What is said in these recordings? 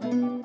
Bye.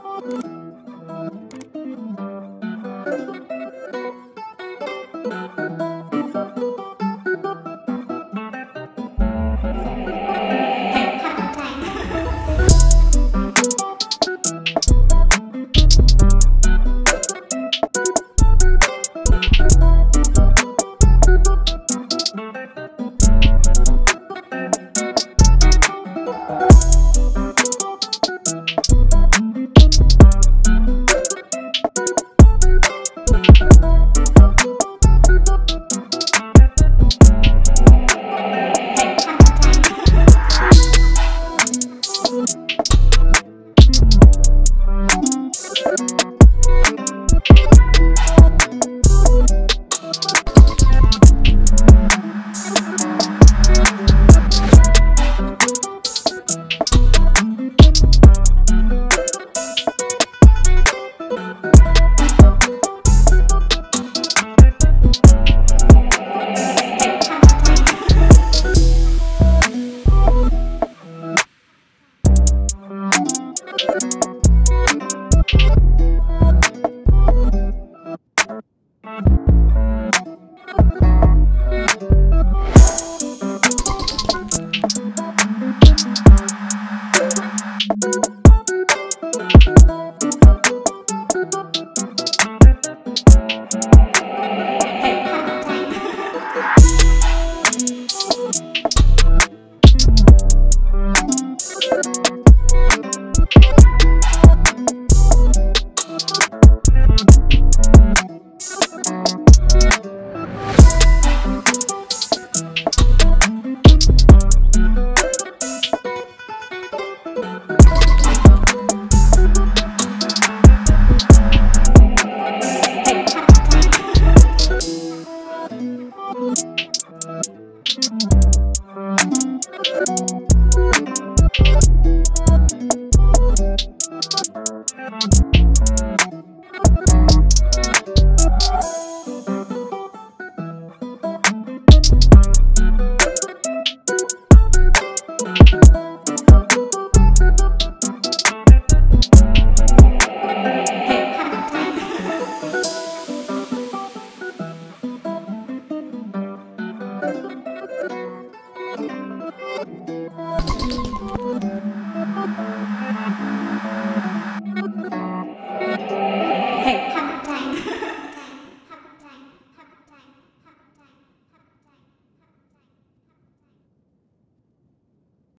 you